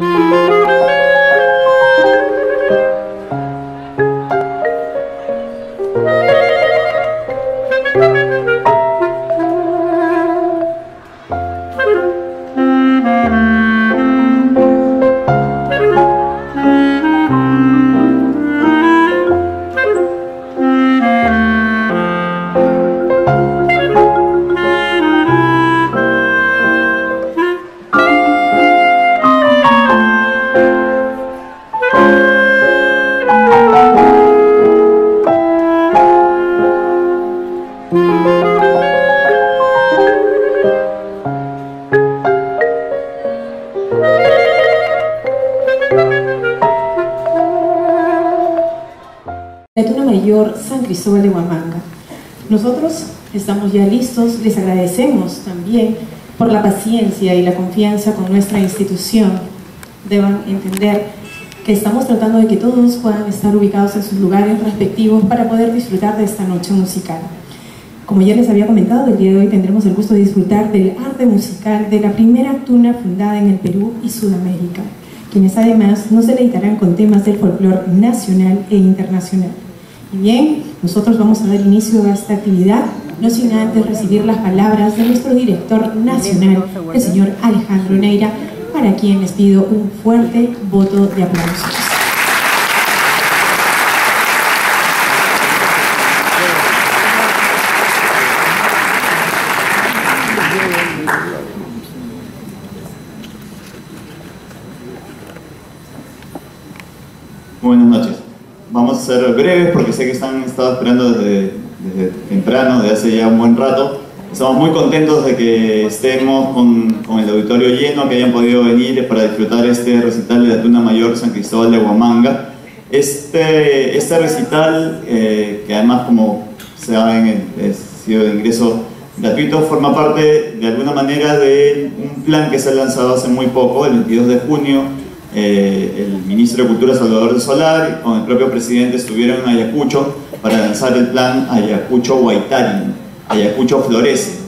San Cristóbal de Huamanga. Nosotros estamos ya listos, les agradecemos también por la paciencia y la confianza con nuestra institución. Deban entender que estamos tratando de que todos puedan estar ubicados en sus lugares respectivos para poder disfrutar de esta noche musical. Como ya les había comentado, el día de hoy tendremos el gusto de disfrutar del arte musical de la primera tuna fundada en el Perú y Sudamérica, quienes además nos deleitarán con temas del folclore nacional e internacional. Y bien, nosotros vamos a dar inicio a esta actividad, no sin antes recibir las palabras de nuestro director nacional, el señor Alejandro Neira, para quien les pido un fuerte voto de aplausos. Buenas noches. Ser breves porque sé que están estado esperando desde, temprano, desde hace ya un buen rato. Estamos muy contentos de que estemos con, con, el auditorio lleno, que hayan podido venir para disfrutar este recital de la Tuna Mayor San Cristóbal de Huamanga. Este, este recital, eh, que además como saben ha sido de ingreso gratuito, forma parte de alguna manera de un plan que se ha lanzado hace muy poco, el 22 de junio, eh, el ministro de Cultura Salvador de Solar con el propio presidente estuvieron en Ayacucho para lanzar el plan Ayacucho Huaytari, Ayacucho Florece.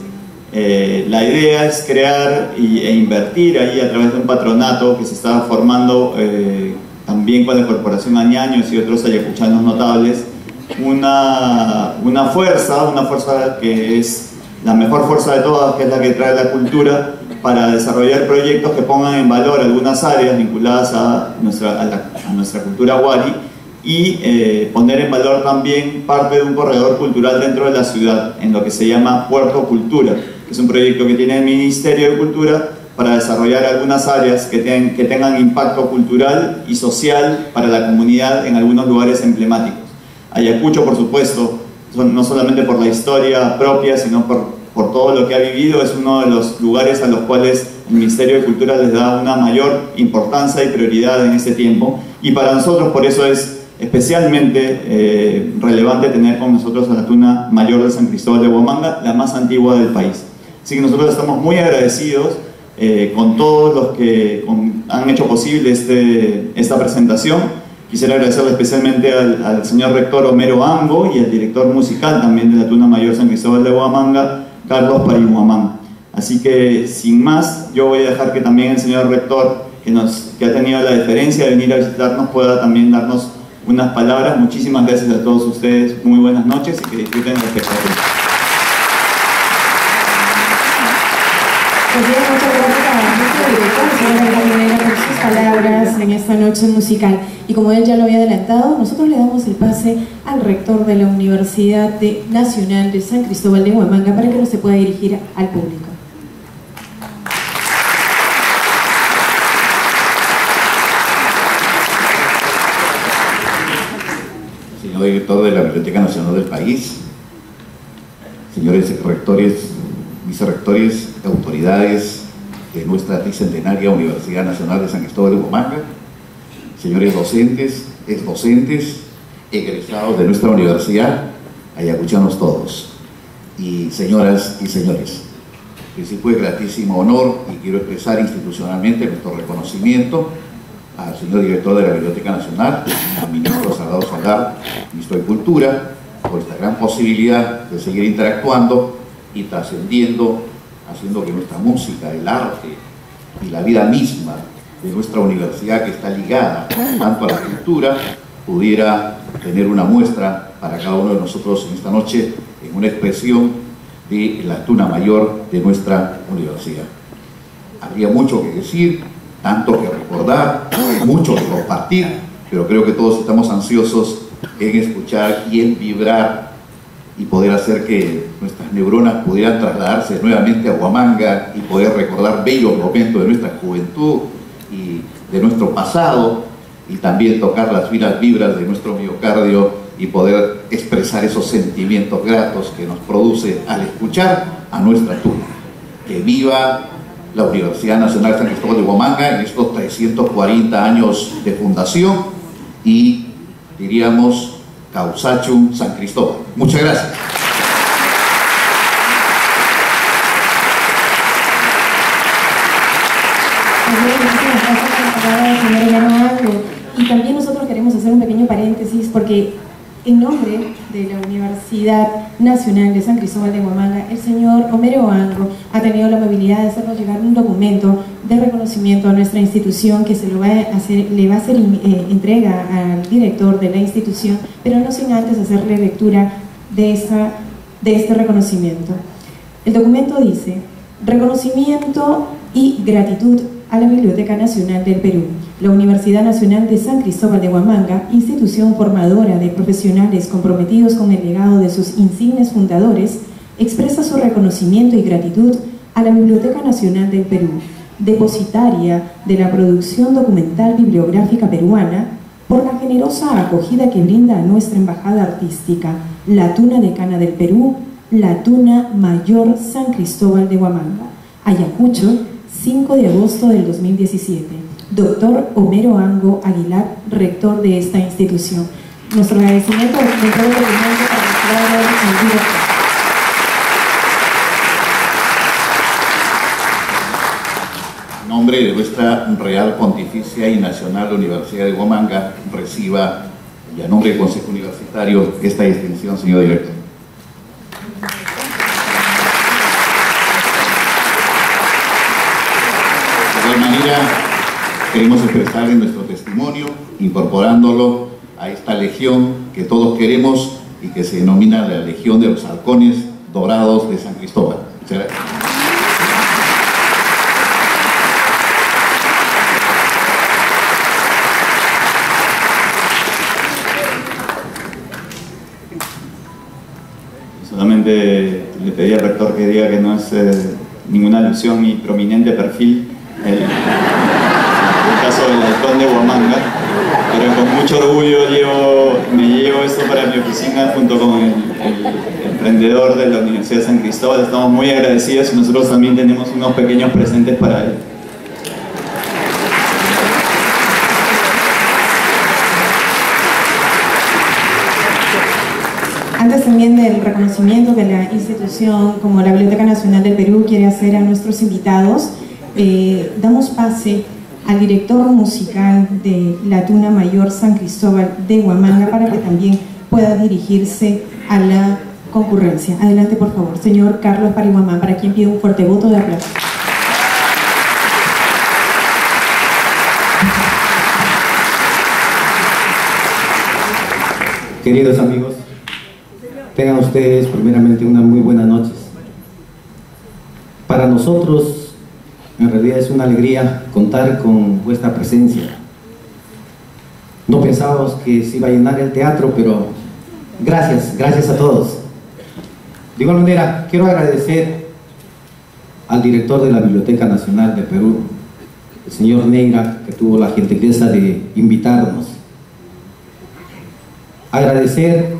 Eh, la idea es crear e invertir ahí a través de un patronato que se está formando eh, también con la Corporación Añaños y otros ayacuchanos notables, una, una fuerza, una fuerza que es la mejor fuerza de todas, que es la que trae la cultura, para desarrollar proyectos que pongan en valor algunas áreas vinculadas a nuestra, a, nuestra cultura wari y eh, poner en valor también parte de un corredor cultural dentro de la ciudad, en lo que se llama Puerto Cultura, que es un proyecto que tiene el Ministerio de Cultura para desarrollar algunas áreas que, que tengan impacto cultural y social para la comunidad en algunos lugares emblemáticos. Ayacucho, por supuesto, no solamente por la historia propia, sino por por todo lo que ha vivido, es uno de los lugares a los cuales el Ministerio de Cultura les da una mayor importancia y prioridad en este tiempo. Y para nosotros por eso es especialmente eh, relevante tener con nosotros a la tuna mayor de San Cristóbal de Huamanga, la más antigua del país. Así que nosotros estamos muy agradecidos eh, con todos los que han hecho posible este, esta presentación. Quisiera agradecerle especialmente al, al, señor rector Homero Ambo y al director musical también de la Tuna Mayor San Cristóbal de Huamanga, Carlos Parihuamán. Así que, sin más, yo voy a dejar que también el señor rector, que, nos, que ha tenido la deferencia de venir a visitarnos, pueda también darnos unas palabras. Muchísimas gracias a todos ustedes, muy buenas noches y que disfruten el espectáculo. Pues muchas gracias a nuestro por sus palabras en esta noche musical. Y como él ya lo había adelantado, nosotros le damos el pase al rector de la Universidad Nacional de San Cristóbal de Huamanga para que no se pueda dirigir al público. Señor director de la Biblioteca Nacional del país, señores rectores, vicerrectores, autoridades de nuestra tricentenaria Universidad Nacional de San Cristóbal de Huamanga, señores docentes, ex docentes, egresados de nuestra universidad, ayacuchanos todos, y señoras y señores. Principio de gratísimo honor y quiero expresar institucionalmente nuestro reconocimiento al señor director de la Biblioteca Nacional, al ministro Salvador Salgar, ministro de Cultura, por esta gran posibilidad de seguir interactuando y trascendiendo, haciendo que nuestra música, el arte y la vida misma de nuestra universidad que está ligada tanto a la cultura, pudiera tener una muestra para cada uno de nosotros en esta noche en una expresión de la tuna mayor de nuestra universidad. Habría mucho que decir, tanto que recordar, mucho que compartir, pero creo que todos estamos ansiosos en escuchar y en vibrar y poder hacer que nuestras neuronas pudieran trasladarse nuevamente a Huamanga y poder recordar bellos momentos de nuestra juventud y de nuestro pasado y también tocar las finas vibras de nuestro miocardio y poder expresar esos sentimientos gratos que nos produce al escuchar a nuestra turma. Que viva la Universidad Nacional San Cristóbal de Huamanga en estos 340 años de fundación y diríamos Causachum San Cristóbal. Muchas gracias. Y también nosotros queremos hacer un pequeño paréntesis porque en nombre de la Universidad Nacional de San Cristóbal de Huamanga, el señor Homero Ango ha tenido la amabilidad de hacernos llegar un documento de reconocimiento a nuestra institución que se lo va a hacer, le va a hacer eh, entrega al director de la institución, pero no sin antes hacerle lectura de, esa, de este reconocimiento. El documento dice, reconocimiento y gratitud a la Biblioteca Nacional del Perú. La Universidad Nacional de San Cristóbal de Huamanga, institución formadora de profesionales comprometidos con el legado de sus insignes fundadores, expresa su reconocimiento y gratitud a la Biblioteca Nacional del Perú, depositaria de la producción documental bibliográfica peruana, por la generosa acogida que brinda a nuestra embajada artística, la Tuna Decana del Perú, la Tuna Mayor San Cristóbal de Huamanga, Ayacucho, 5 de agosto del 2017 doctor Homero Ango Aguilar, rector de esta institución. Nuestro agradecimiento de todo el para el En nombre de nuestra Real Pontificia y Nacional Universidad de Huamanga, reciba y a nombre del Consejo Universitario esta distinción, señor director. Queremos expresar en nuestro testimonio, incorporándolo a esta legión que todos queremos y que se denomina la Legión de los Halcones Dorados de San Cristóbal. Solamente le pedí al rector que diga que no es eh, ninguna alusión mi prominente perfil caso del halcón de Huamanga, pero con mucho orgullo llevo, me llevo esto para mi oficina junto con el, emprendedor de la Universidad de San Cristóbal. Estamos muy agradecidos y nosotros también tenemos unos pequeños presentes para él. Antes también del reconocimiento que la institución como la Biblioteca Nacional del Perú quiere hacer a nuestros invitados, eh, damos pase al director musical de la Tuna Mayor San Cristóbal de Huamanga para que también pueda dirigirse a la concurrencia. Adelante, por favor, señor Carlos Parihuamán, para quien pide un fuerte voto de aplauso. Queridos amigos, tengan ustedes primeramente una muy buena noches. Para nosotros en realidad es una alegría contar con vuestra presencia. No pensábamos que se iba a llenar el teatro, pero gracias, gracias a todos. De igual manera, quiero agradecer al director de la Biblioteca Nacional de Perú, el señor Negra, que tuvo la gentileza de invitarnos. Agradecer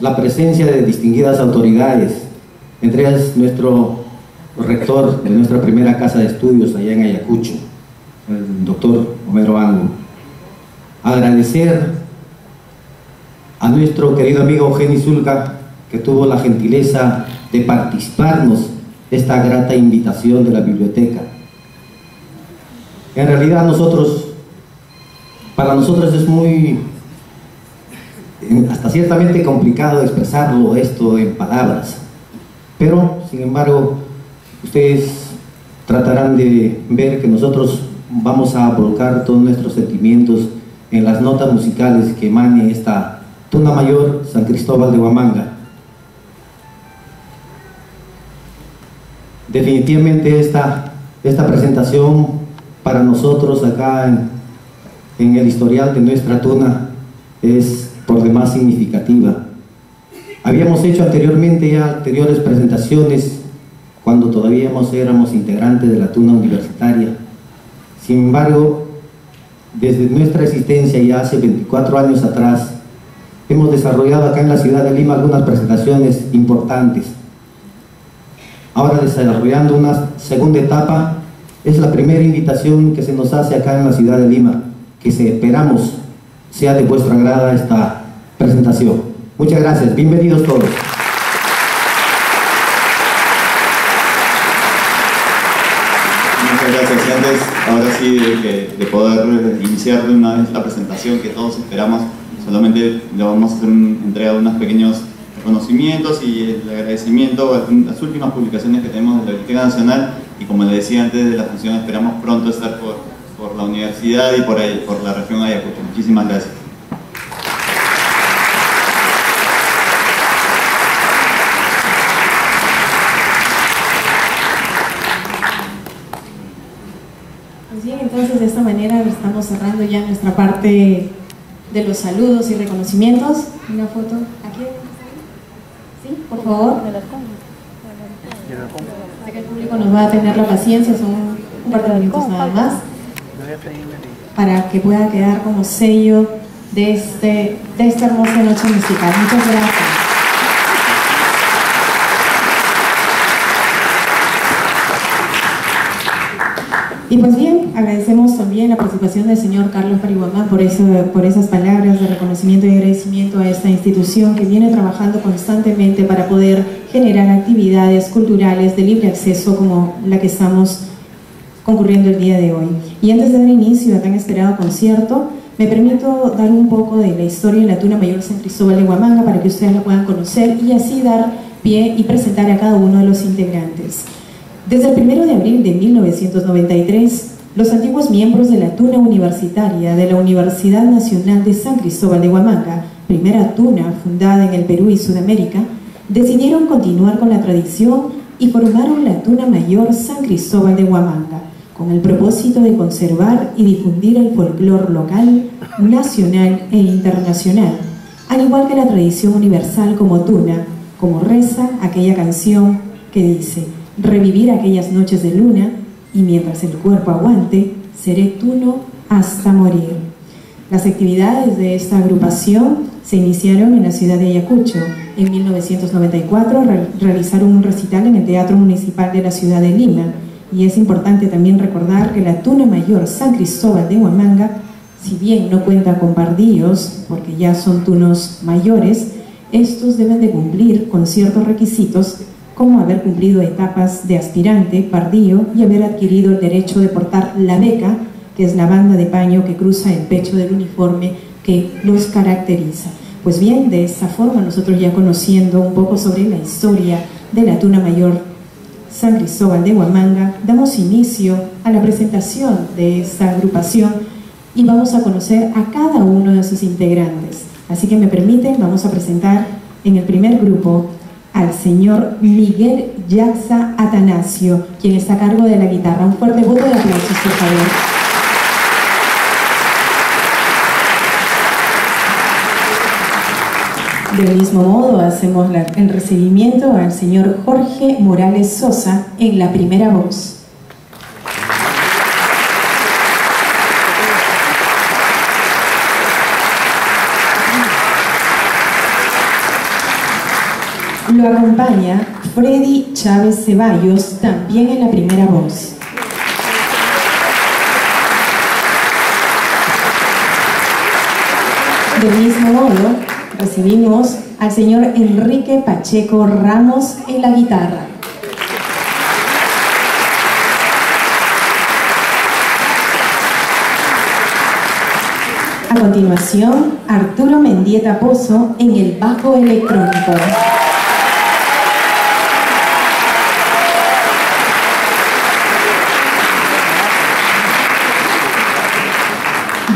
la presencia de distinguidas autoridades, entre ellas nuestro rector de nuestra primera casa de estudios allá en Ayacucho, el doctor Homero Ango. Agradecer a nuestro querido amigo Eugenio Zulga, que tuvo la gentileza de participarnos esta grata invitación de la biblioteca. En realidad nosotros, para nosotros es muy, hasta ciertamente complicado expresarlo esto en palabras, pero sin embargo ustedes tratarán de ver que nosotros vamos a volcar todos nuestros sentimientos en las notas musicales que emane esta Tuna Mayor San Cristóbal de Huamanga. Definitivamente esta, esta presentación para nosotros acá en, en el historial de nuestra tuna es por demás significativa. Habíamos hecho anteriormente ya anteriores presentaciones cuando todavía éramos integrantes de la tuna universitaria. Sin embargo, desde nuestra existencia ya hace 24 años atrás, hemos desarrollado acá en la ciudad de Lima algunas presentaciones importantes. Ahora desarrollando una segunda etapa, es la primera invitación que se nos hace acá en la ciudad de Lima, que esperamos sea de vuestra agrada esta presentación. Muchas gracias, bienvenidos todos. Gracias. Ahora sí, de, de poder iniciar una vez la presentación que todos esperamos, solamente le vamos a hacer entrega unos pequeños reconocimientos y el agradecimiento a las últimas publicaciones que tenemos de la Biblioteca Nacional y como les decía antes de la función, esperamos pronto estar por, por la universidad y por, ahí, por la región Ayacucho. Muchísimas gracias. Pues bien, entonces de esta manera estamos cerrando ya nuestra parte de los saludos y reconocimientos. Una foto aquí. ¿Sí? Por favor. Sé que el público nos va a tener la paciencia, son un par de minutos nada más, para que pueda quedar como sello de, este, de esta hermosa noche musical. Muchas gracias. Y pues bien, agradecemos también la participación del señor Carlos eso, por esas palabras de reconocimiento y agradecimiento a esta institución que viene trabajando constantemente para poder generar actividades culturales de libre acceso como la que estamos concurriendo el día de hoy. Y antes de dar inicio a tan esperado concierto, me permito dar un poco de la historia de la Tuna Mayor San Cristóbal de Huamanga para que ustedes la puedan conocer y así dar pie y presentar a cada uno de los integrantes. Desde el 1 de abril de 1993, los antiguos miembros de la Tuna Universitaria de la Universidad Nacional de San Cristóbal de Huamanga, primera tuna fundada en el Perú y Sudamérica, decidieron continuar con la tradición y formaron la Tuna Mayor San Cristóbal de Huamanga, con el propósito de conservar y difundir el folclore local, nacional e internacional, al igual que la tradición universal como tuna, como reza aquella canción que dice revivir aquellas noches de luna y mientras el cuerpo aguante, seré tuno hasta morir. Las actividades de esta agrupación se iniciaron en la ciudad de Ayacucho. En 1994 realizaron un recital en el Teatro Municipal de la ciudad de Lima. Y es importante también recordar que la Tuna Mayor San Cristóbal de Huamanga, si bien no cuenta con pardillos, porque ya son tunos mayores, estos deben de cumplir con ciertos requisitos como haber cumplido etapas de aspirante, pardío y haber adquirido el derecho de portar la beca, que es la banda de paño que cruza el pecho del uniforme que los caracteriza. Pues bien, de esta forma nosotros ya conociendo un poco sobre la historia de la Tuna Mayor San Cristóbal de Huamanga, damos inicio a la presentación de esta agrupación y vamos a conocer a cada uno de sus integrantes. Así que me permiten, vamos a presentar en el primer grupo al señor Miguel Yaxa Atanasio, quien está a cargo de la guitarra. Un fuerte voto de aplausos, por favor. Del mismo modo, hacemos el recibimiento al señor Jorge Morales Sosa en la primera voz. Lo acompaña Freddy Chávez Ceballos, también en la primera voz. Del mismo modo, recibimos al señor Enrique Pacheco Ramos en la guitarra. A continuación, Arturo Mendieta Pozo en el bajo electrónico.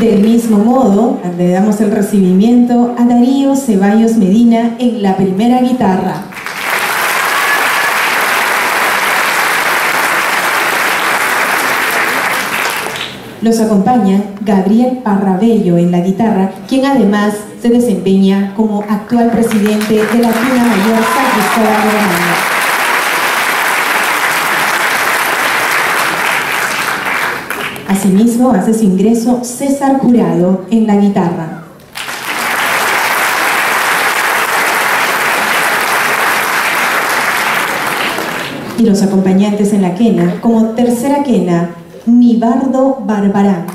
Del mismo modo, le damos el recibimiento a Darío Ceballos Medina en la primera guitarra. Los acompaña Gabriel Parrabello en la guitarra, quien además se desempeña como actual presidente de la Tuna Mayor San Cristóbal de. Asimismo, hace su ingreso César Jurado en la guitarra. Y los acompañantes en la quena, como tercera quena, Nibardo Barbarán.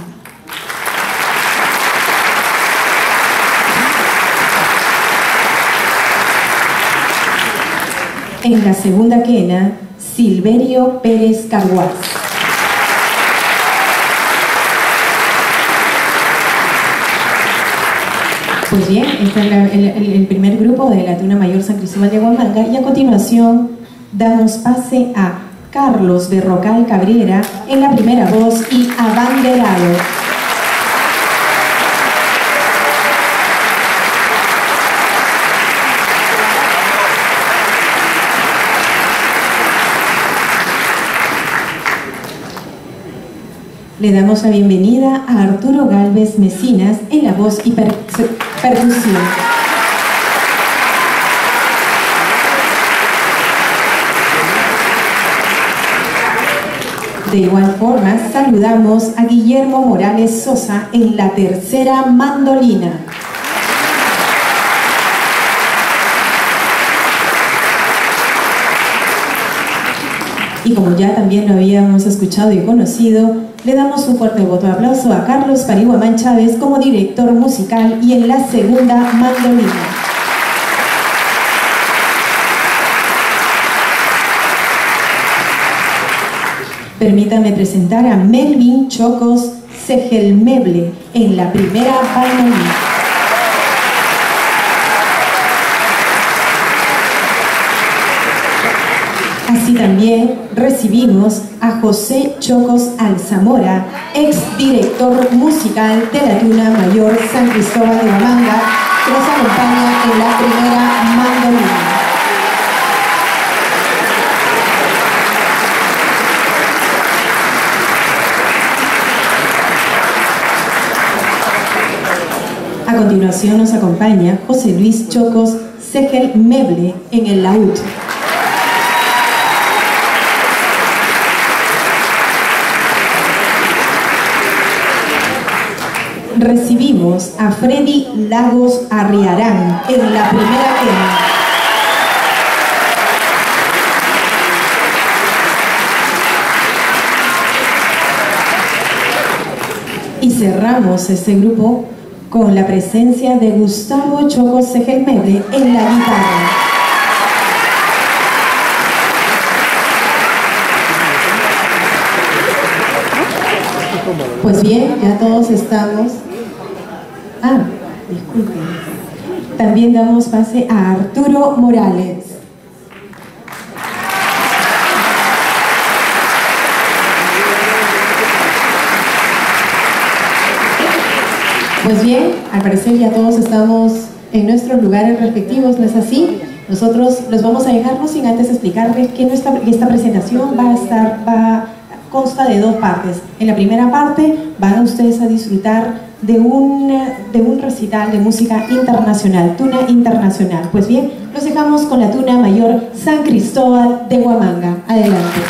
En la segunda quena, Silverio Pérez Carguaz. Pues bien, este es el, primer grupo de la Tuna Mayor San Cristóbal de Huamanga y a continuación damos pase a Carlos Berrocal Cabrera en la primera voz y abanderado. Le damos la bienvenida a Arturo Galvez Mesinas en la voz y per- percusión. De igual forma, saludamos a Guillermo Morales Sosa en la tercera mandolina. Y como ya también lo habíamos escuchado y conocido, le damos un fuerte voto de aplauso a Carlos Pariguamán Chávez como director musical y en la segunda mandolina. Permítame presentar a Melvin Chocos Segelmeble en la primera mandolina. Así también recibimos a José Chocos Alzamora, ex director musical de la Tuna Mayor San Cristóbal de Huamanga, que nos acompaña en la primera mandolina. A continuación nos acompaña José Luis Chocos Segel Meble en el laúd. Recibimos a Freddy Lagos Arriarán en la primera quema. Y cerramos este grupo con la presencia de Gustavo Chocos Segelmeble en la guitarra. Pues bien, ya todos estamos. Ah, disculpen. También damos pase a Arturo Morales. Pues bien, al parecer ya todos estamos en nuestros lugares respectivos, ¿no es así? Nosotros los vamos a dejarnos sin antes explicarles que esta presentación va a estar, va, consta de dos partes. En la primera parte van ustedes a disfrutar de un, de un recital de música internacional, Tuna Internacional. Pues bien, los dejamos con la Tuna Mayor San Cristóbal de Huamanga. Adelante.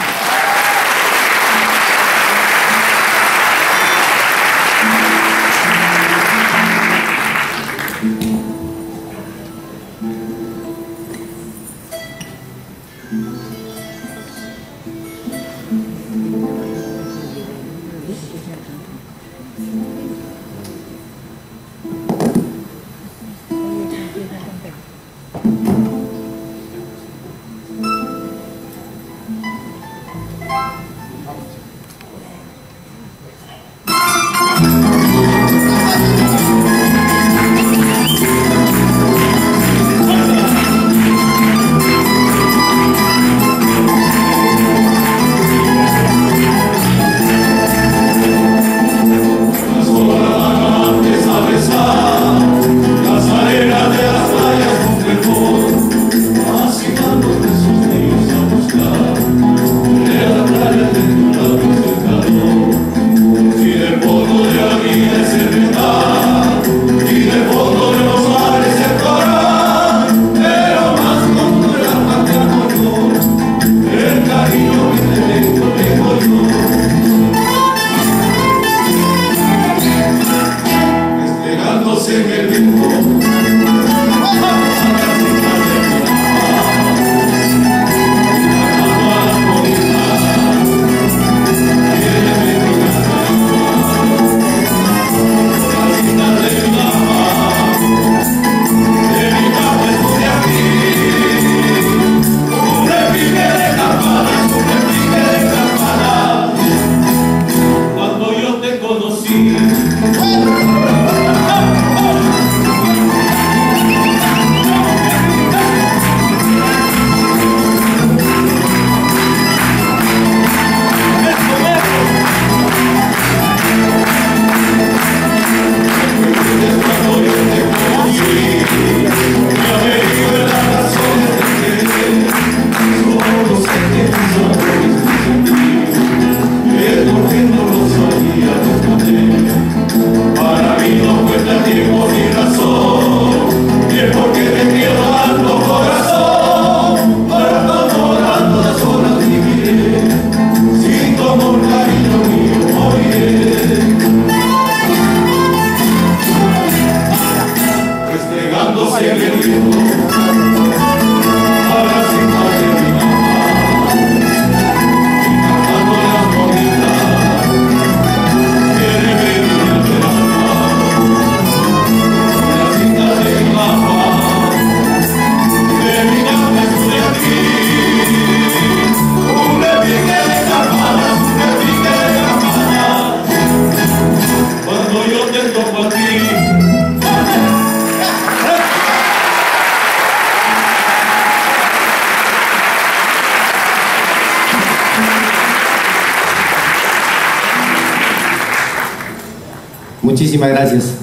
Muchísimas gracias.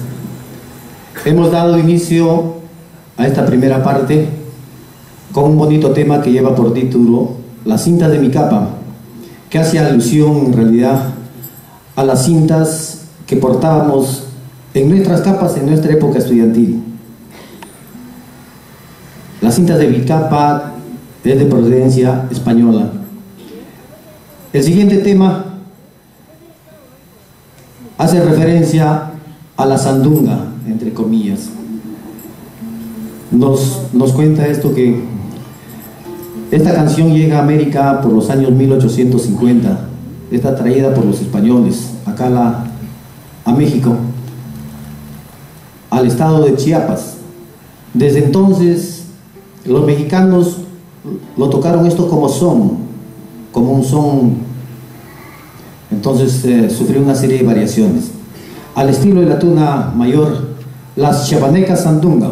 Hemos dado inicio a esta primera parte con un bonito tema que lleva por título La cinta de mi capa, que hace alusión en realidad a las cintas que portábamos en nuestras capas en nuestra época estudiantil. La cinta de mi capa es de procedencia española. El siguiente tema hace referencia a la sandunga, entre comillas. Nos, nos cuenta esto que esta canción llega a América por los años 1850, está traída por los españoles, acá la, a México, al estado de Chiapas. Desde entonces, los mexicanos lo tocaron esto como son, como un son entonces eh, sufrió una serie de variaciones. Al estilo de la tuna mayor, las chabanecas sandunga.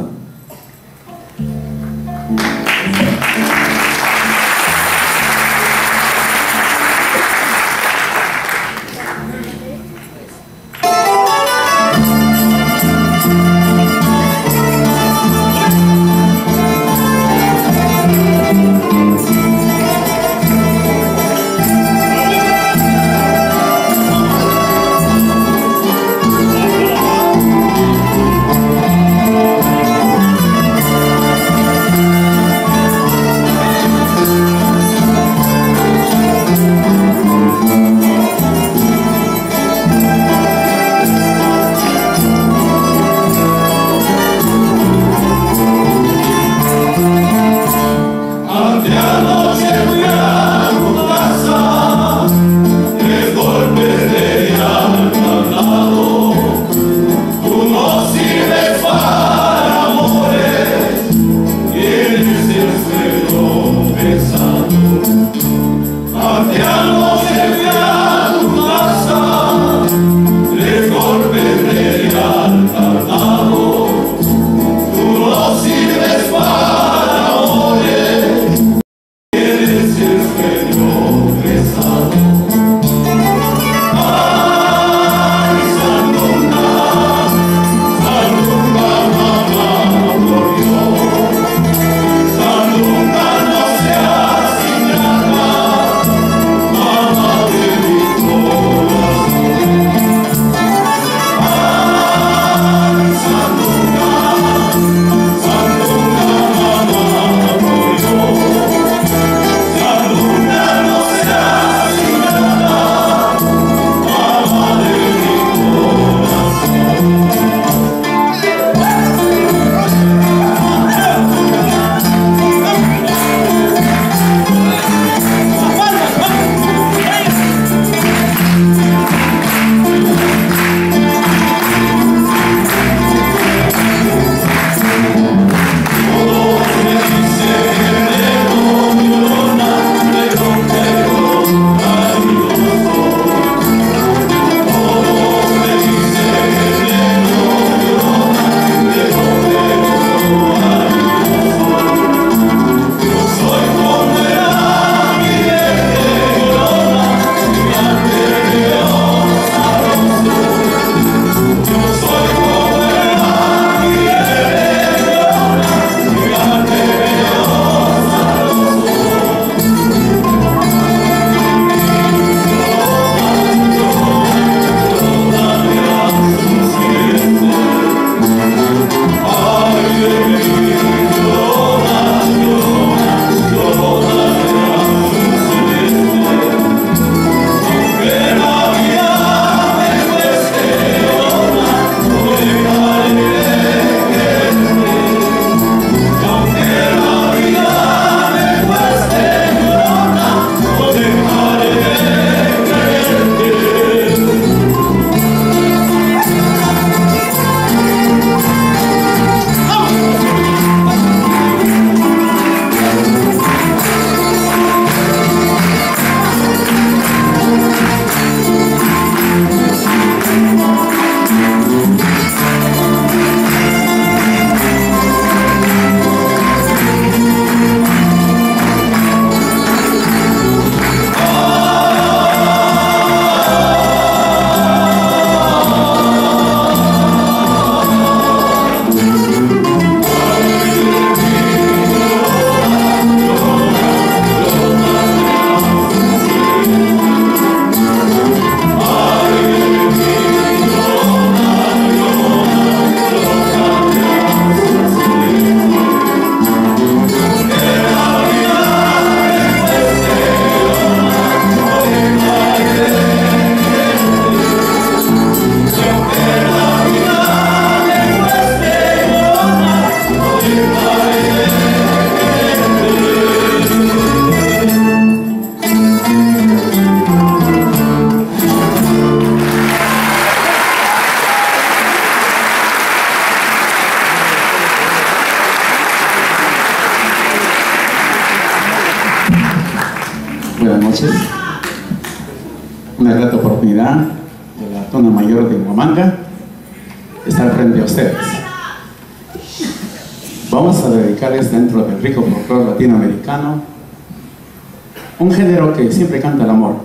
Siempre canta el amor.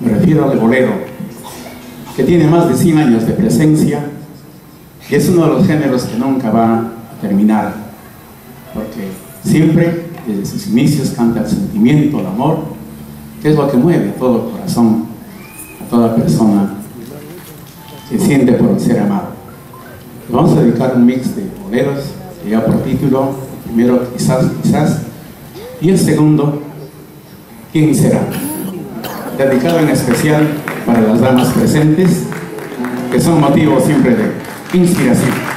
Me refiero al bolero, que tiene más de 100 años de presencia y es uno de los géneros que nunca va a terminar, porque siempre desde sus inicios canta el sentimiento, el amor, que es lo que mueve a todo corazón, a toda persona que siente por ser amado. Vamos a dedicar un mix de boleros que lleva por título, el primero quizás, quizás, y el segundo, ¿quién será? Dedicado en especial para las damas presentes, que son motivo siempre de inspiración.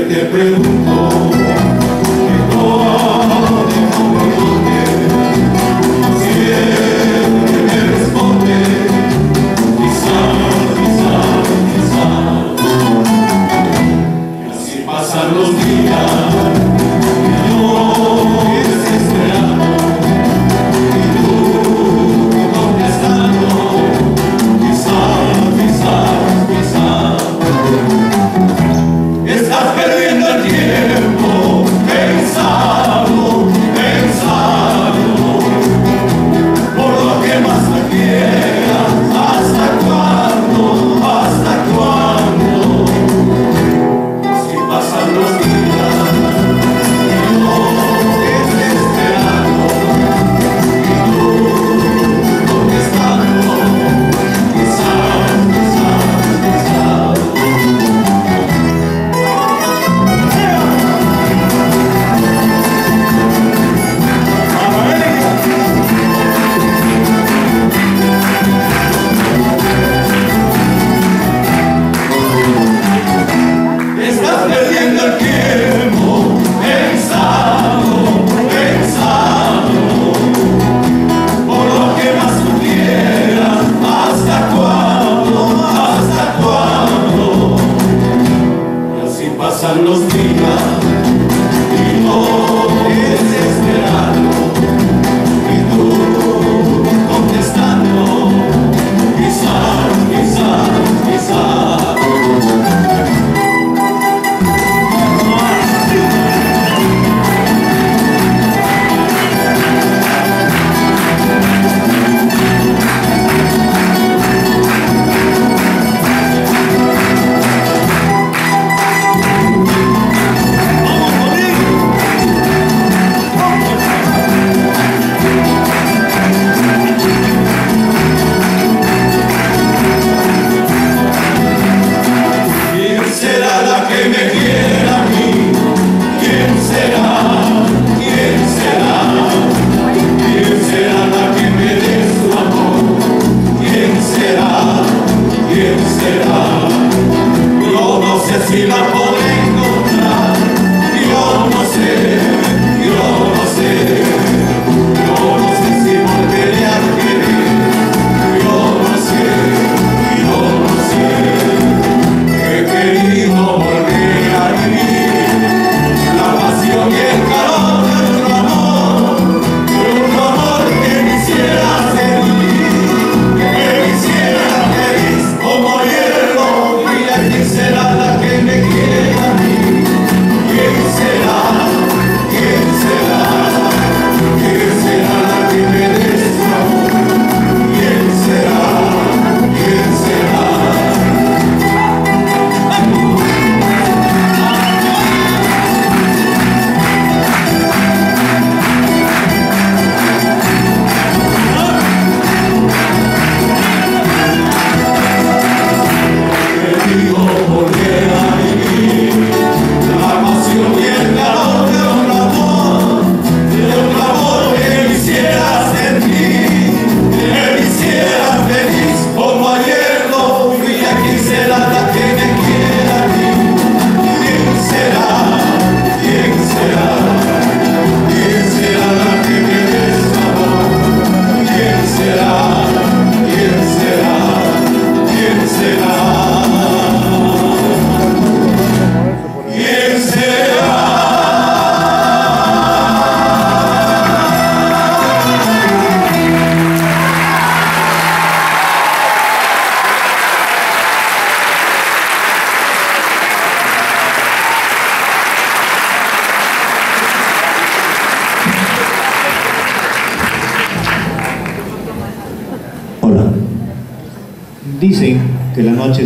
te pregunto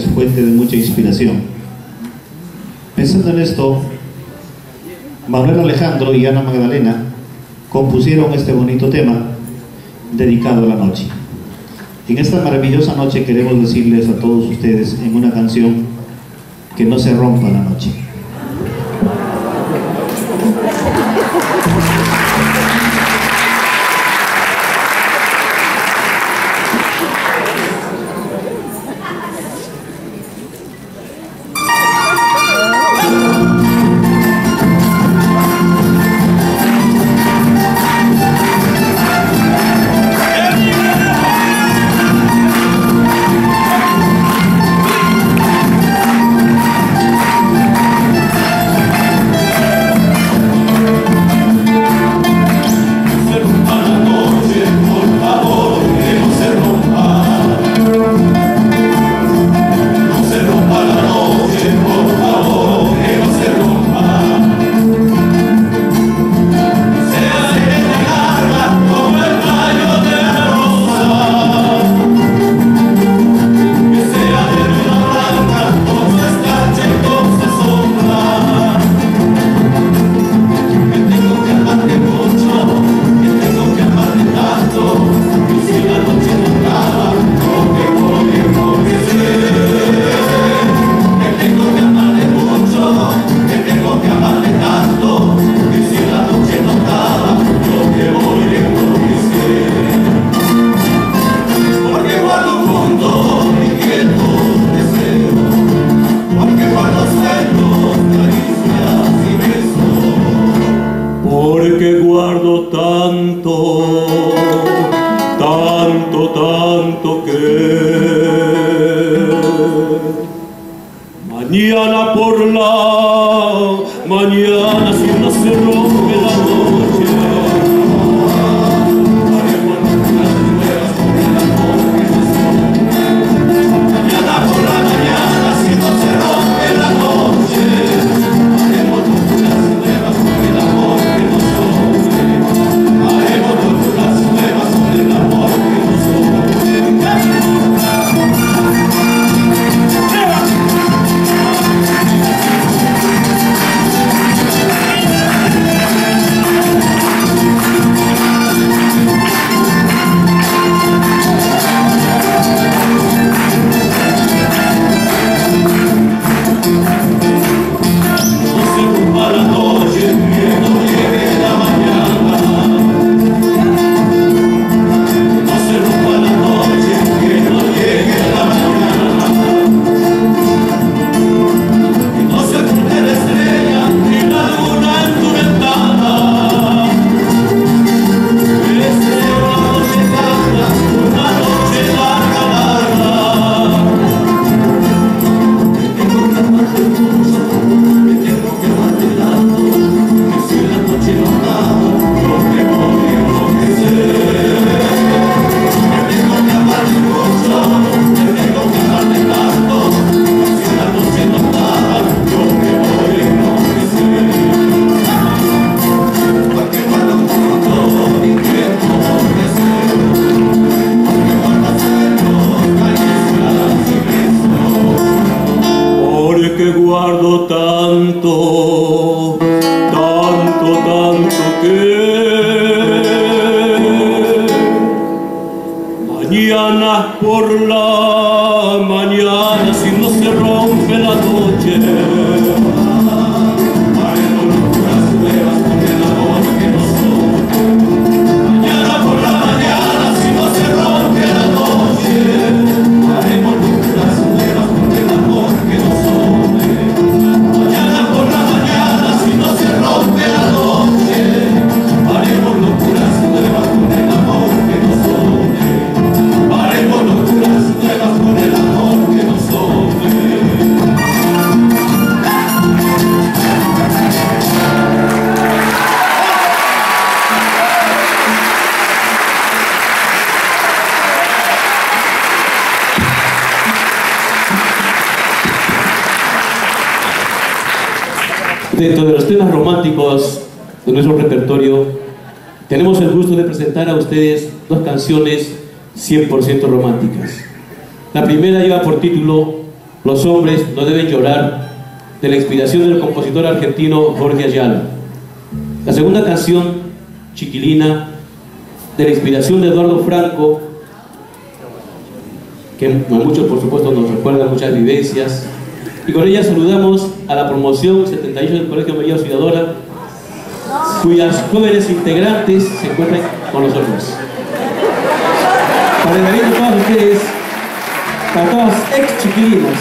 fuente de mucha inspiración. Pensando en esto, Manuel Alejandro y Ana Magdalena compusieron este bonito tema dedicado a la noche. En esta maravillosa noche queremos decirles a todos ustedes en una canción que no se rompa la noche. canciones 100% románticas. La primera lleva por título Los hombres no deben llorar, de la inspiración del compositor argentino Jorge Ayala. La segunda canción, Chiquilina, de la inspiración de Eduardo Franco, que a muchos por supuesto nos recuerda muchas vivencias. Y con ella saludamos a la promoción 78 del Colegio María Auxiliadora, cuyas jóvenes integrantes se encuentran con nosotros. Para el de todos ustedes, para todas ex chiquilinas.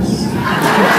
Yes.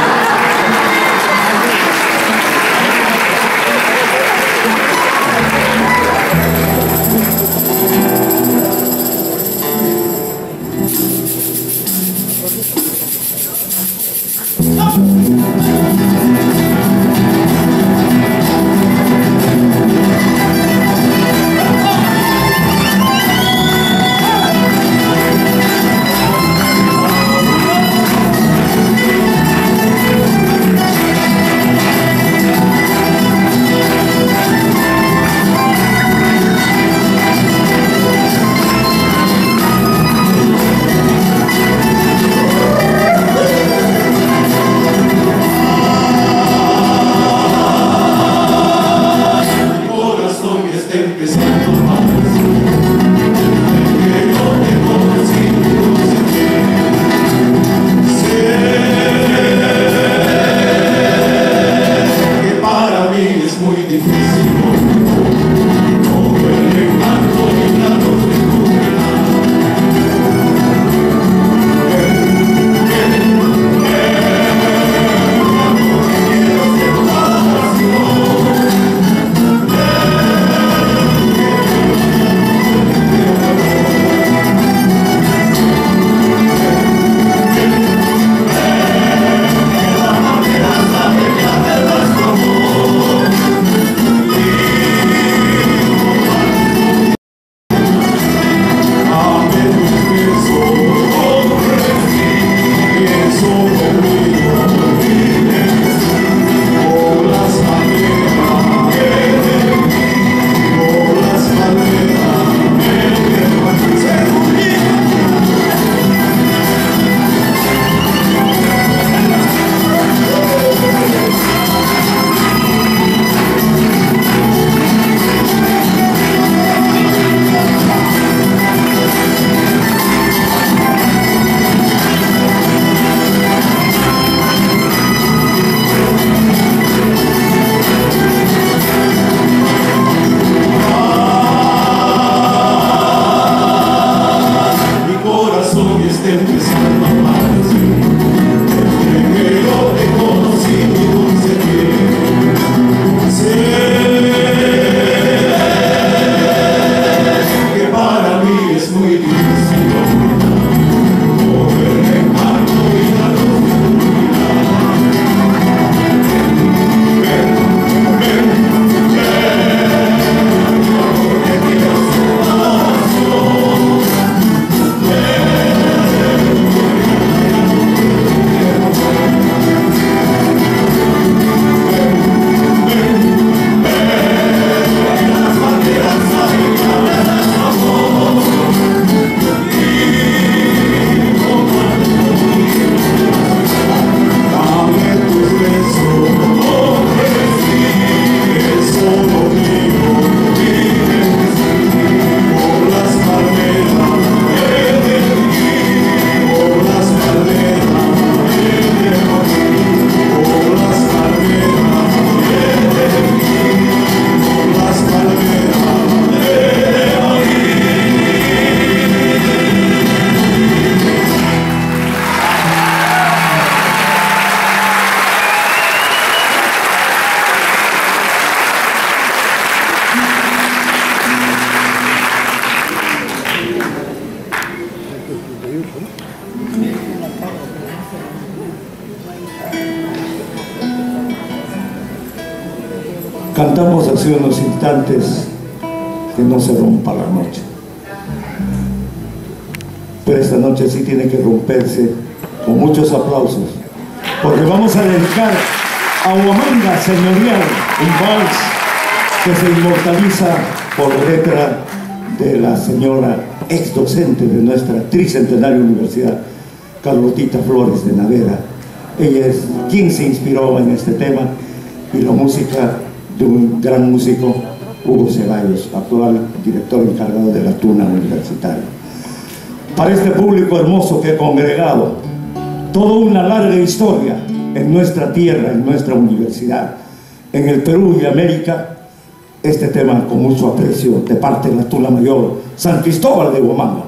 Cantamos hace unos instantes que no se rompa la noche. Pero esta noche sí tiene que romperse con muchos aplausos. Porque vamos a dedicar a una Huamanga Señorial, un vals que se inmortaliza por letra de la señora ex docente de nuestra tricentenaria universidad, Carlotita Flores de Navera. Ella es quien se inspiró en este tema y la música de un gran músico, Hugo Ceballos, actual director encargado de la Tuna Universitaria. Para este público hermoso que he congregado, toda una larga historia en nuestra tierra, en nuestra universidad, en el Perú y América, este tema con mucho aprecio de parte de la Tula Mayor, San Cristóbal de Guamanga.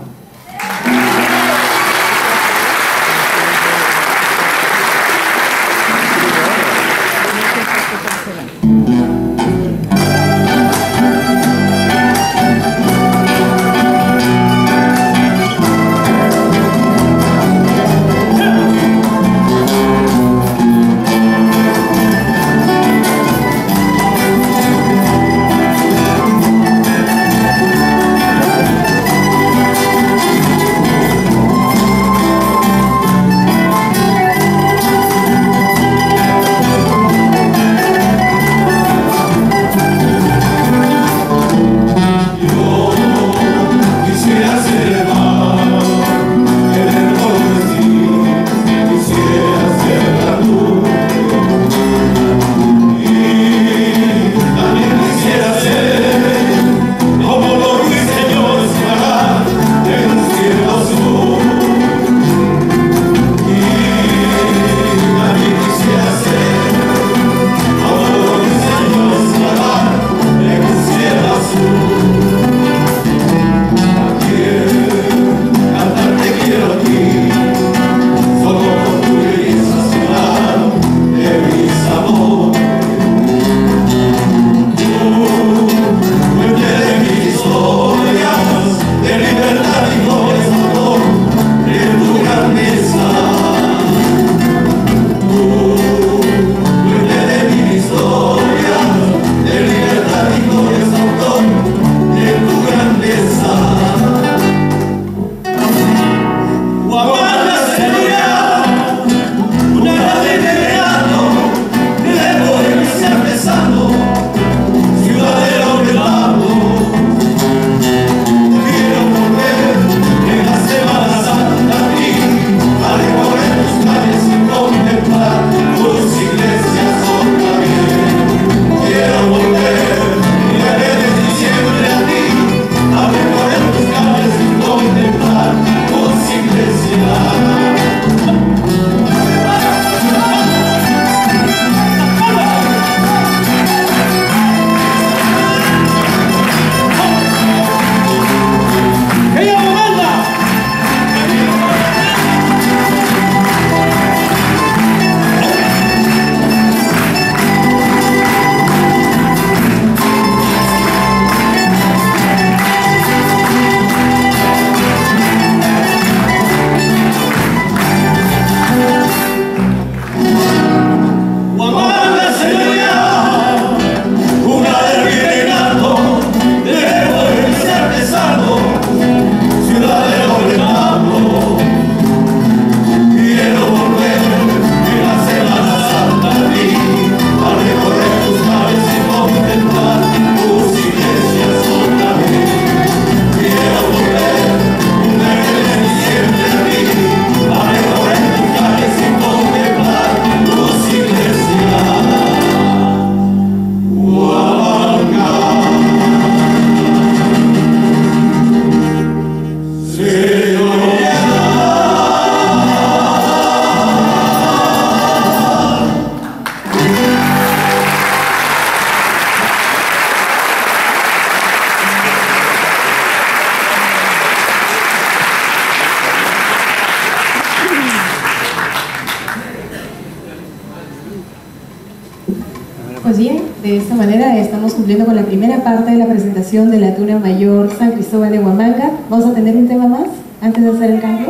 Cumpliendo con la primera parte de la presentación de la Tuna Mayor San Cristóbal de Huamanga. ¿Vamos a tener un tema más antes de hacer el cambio?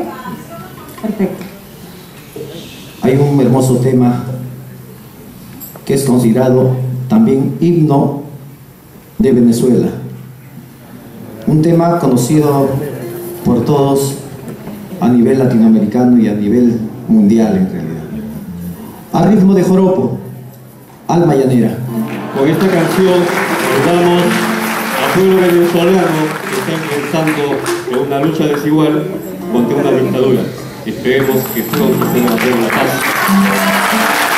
Perfecto. Hay un hermoso tema que es considerado también himno de Venezuela. Un tema conocido por todos a nivel latinoamericano y a nivel mundial en realidad. A ritmo de joropo, alma llanera. Con esta canción recordamos al pueblo venezolano que está ingresando en una lucha desigual contra una dictadura. Esperemos que pronto se mantenga la paz.